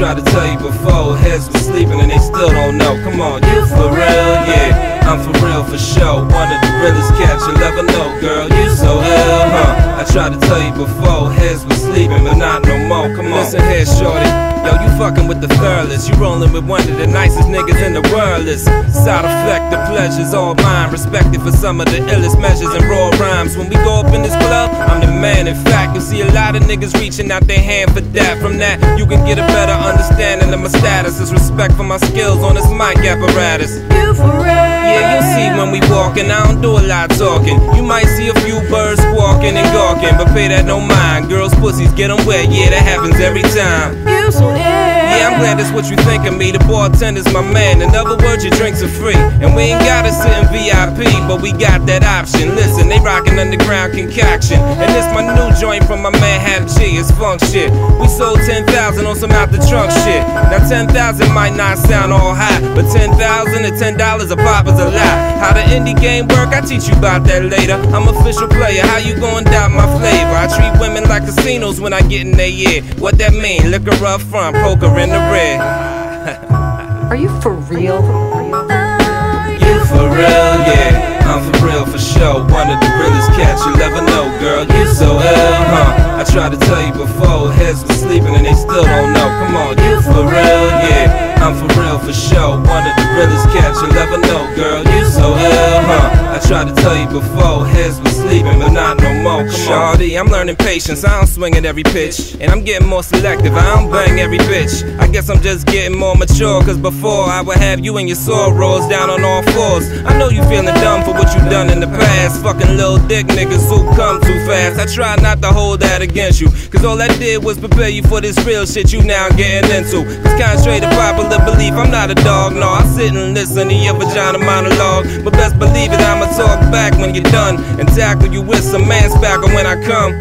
tried to tell you before, heads was sleeping and they still don't know. Come on, you for real, yeah. I'm for real for sure. One of the realest cats you'll ever know, girl. You so ill, huh? I tried to tell you before, heads was sleeping, but not no more. Come on, listen here, shorty. Yo, you fucking with the thirless. You rolling with one of the nicest niggas in the world. Is side effect, the pleasure's all mine. Respected for some of the illest measures and raw rhymes. When we go up in this club, I'm the man. In fact, you'll see a lot of niggas reaching out their hand for that. From that, you can get a better understanding of my status. Is respect for my skills on this mic apparatus. You for. Yeah, you'll see when we walking. I don't do a lot talking. You might see a few birds squawking and gawking, but pay that no mind. Girls' pussies get them wet. Yeah, that happens every time. You so ill. Yeah, that's what you think of me. The bartender's my man. In other words, your drinks are free. And we ain't gotta sit in VIP, but we got that option. Listen, they rockin' underground concoction. And this my new joint from my man Happ G. It's funk shit. We sold 10,000 on some out the trunk shit. Now 10,000 might not sound all high, but 10,000 to $10 a pop is a lot. How the indie game work, I teach you about that later. I'm official player, how you gon' doubt my flavor? I treat women like casinos when I get in their ear. What that mean? Liquor up front, poker in the Are you for real? You for real, yeah. I'm for real for sure. One of the realest cats you'll ever know, girl. You so ill, huh? I tried to tell you before, heads was sleeping and they still don't know. Come on, you for real, yeah. I'm for real for sure. One of the realest cats you'll ever know, girl. You tried to tell you before, heads was sleeping, but not no more. Come on, Shawty, I'm learning patience. I don't swing at every pitch, and I'm getting more selective. I don't bang every bitch. I guess I'm just getting more mature, cause before I would have you and your sorrows down on all fours. I know you feeling dumb for what you've done in the past. Fucking little dick niggas who come too fast. I try not to hold that against you, cause all I did was prepare you for this real shit you now getting into. Cause contrary to popular belief, I'm not a dog, no. I sit and listen to your vagina monologue. But best believe it, I'ma talk back when you're done and tackle you with some man's back when I come.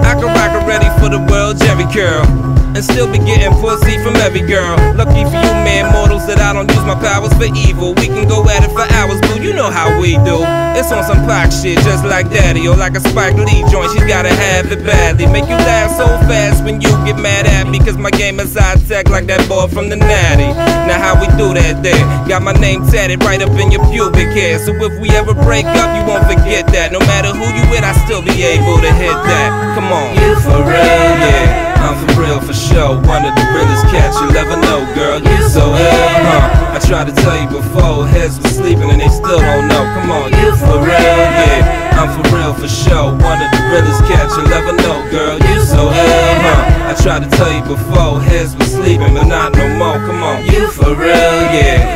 I can rock it ready for the world, Jerry curl. And still be getting pussy from every girl. Lucky for you, man, mortals, that I don't use my powers for evil. We can go at it for hours, boo, you know how we do. It's on some Pac shit, just like Daddy, or like a Spike Lee joint. She's gotta have it badly. Make you laugh so fast when you get mad at me, cause my game is high tech like that boy from the Natty. Now, how we do that there? Got my name tatted right up in your pubic hair. So if we ever break up, you won't forget that. No matter who you with, I still be able to hit that. Come on. You for real, yeah. I'm for real for sure. One of the realest cats you'll ever know, girl. You so ill, huh? I tried to tell you before, heads was sleeping and they still don't know. Come on, you for real, yeah. I'm for real for sure. One of the realest cats you'll ever know, girl. You so ill, huh? I tried to tell you before, heads was sleeping, but not no more. Come on, you for real, yeah.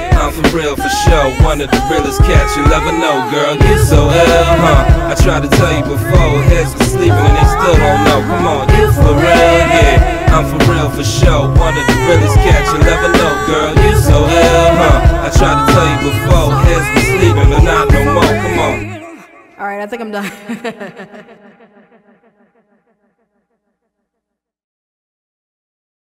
One of the realest cats you'll ever know, girl. You so ill, huh? I tried to tell you before, heads was sleeping and they still don't know. Come on, you for real, yeah. I'm for real for sure. One of the realest cats you'll ever know, girl. You so ill, huh? I tried to tell you before, heads was sleeping, but not no more. Come on. All right, I think I'm done.